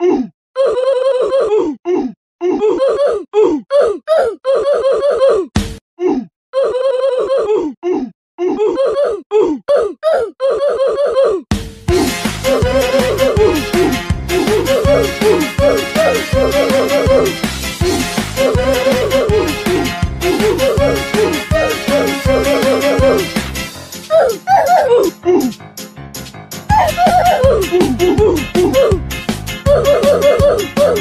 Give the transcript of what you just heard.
Boom, boom, boom. Woo!